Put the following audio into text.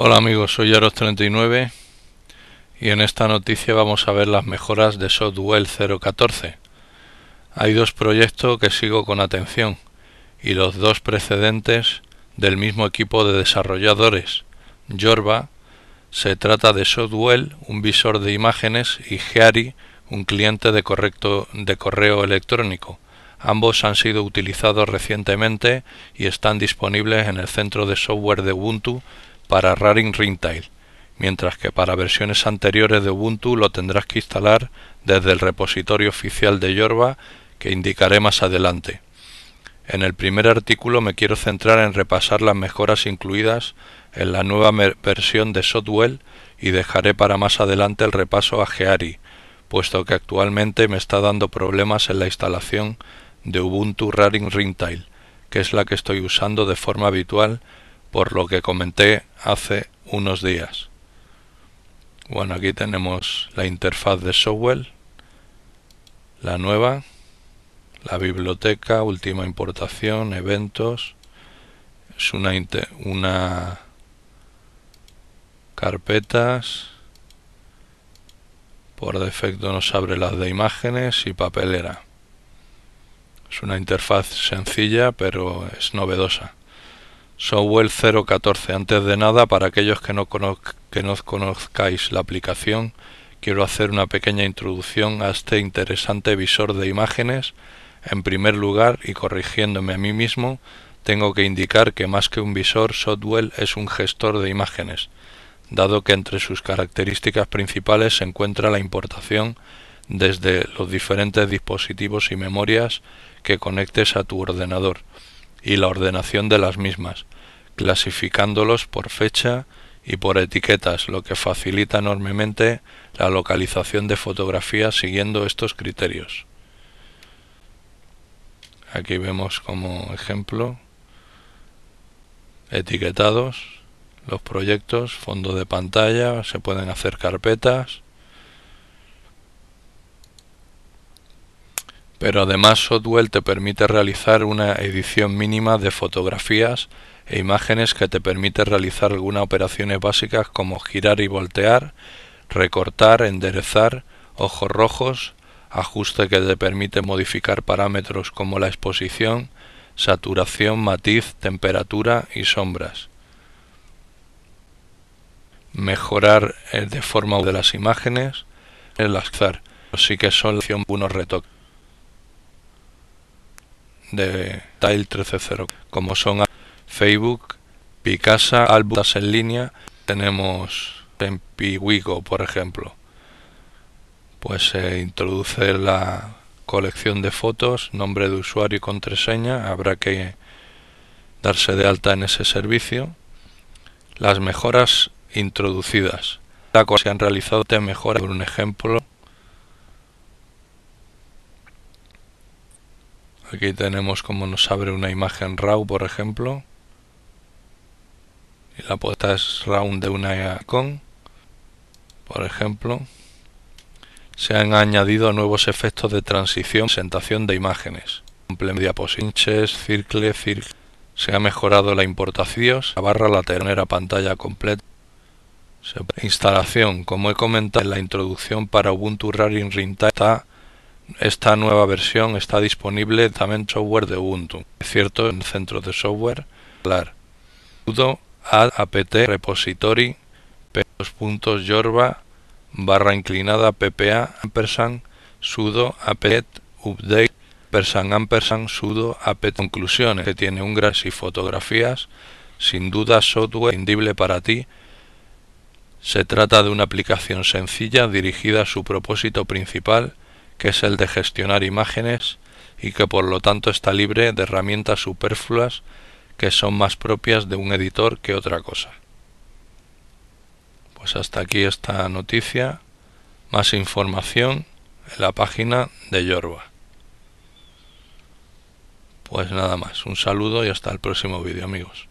Hola amigos, soy Yaros39 y en esta noticia vamos a ver las mejoras de Softwell 0.14. Hay dos proyectos que sigo con atención y los dos precedentes del mismo equipo de desarrolladores, Jorba. Se trata de Softwell, un visor de imágenes, y Geari, un cliente de correo electrónico. Ambos han sido utilizados recientemente y están disponibles en el centro de software de Ubuntu para Raring Ringtail, mientras que para versiones anteriores de Ubuntu lo tendrás que instalar desde el repositorio oficial de Yorba que indicaré más adelante. En el primer artículo me quiero centrar en repasar las mejoras incluidas en la nueva versión de Softwell y dejaré para más adelante el repaso a Geari, puesto que actualmente me está dando problemas en la instalación de Ubuntu Raring Ringtail, que es la que estoy usando de forma habitual por lo que comenté hace unos días. Bueno, aquí tenemos la interfaz de Sowell, la nueva, la biblioteca, última importación, eventos, es una, una carpetas, por defecto nos abre las de imágenes y papelera. Es una interfaz sencilla pero es novedosa. Software 0.14. Antes de nada, para aquellos que no, que no conozcáis la aplicación, quiero hacer una pequeña introducción a este interesante visor de imágenes. En primer lugar, y corrigiéndome a mí mismo, tengo que indicar que más que un visor, Softwell es un gestor de imágenes, dado que entre sus características principales se encuentra la importación desde los diferentes dispositivos y memorias que conectes a tu ordenador y la ordenación de las mismas, clasificándolos por fecha y por etiquetas, lo que facilita enormemente la localización de fotografías siguiendo estos criterios. Aquí vemos como ejemplo etiquetados los proyectos, fondo de pantalla, se pueden hacer carpetas, pero además Softwell te permite realizar una edición mínima de fotografías e imágenes que te permite realizar algunas operaciones básicas como girar y voltear, recortar, enderezar, ojos rojos, ajuste que te permite modificar parámetros como la exposición, saturación, matiz, temperatura y sombras. Mejorar eh, de forma de las imágenes, el azar, sí que son unos retoques de Tile 13.0 como son Facebook, Picasa, álbumes en línea, tenemos en Piwigo por ejemplo. Pues se introduce la colección de fotos, nombre de usuario y contraseña, habrá que darse de alta en ese servicio. Las mejoras introducidas. La cosa se han realizado te mejora por un ejemplo Aquí tenemos como nos abre una imagen RAW, por ejemplo. Y la puesta es RAW de una icon. Por ejemplo. Se han añadido nuevos efectos de transición, presentación de imágenes. Complemento diapositivas, circle, circle. Se ha mejorado la importación, la barra lateral, pantalla completa. Instalación, como he comentado en la introducción para Ubuntu Raring Ringtime, está esta nueva versión está disponible también en software de Ubuntu, es cierto, en el centro de software. sudo add apt repository p2.jorba barra inclinada ppa ampersand sudo apt update ampersand sudo apt. Conclusiones. Que tiene un gras y fotografías. Sin duda software indible para ti. Se trata de una aplicación sencilla dirigida a su propósito principal que es el de gestionar imágenes y que por lo tanto está libre de herramientas superfluas que son más propias de un editor que otra cosa. Pues hasta aquí esta noticia. Más información en la página de Yorba. Pues nada más, un saludo y hasta el próximo vídeo amigos.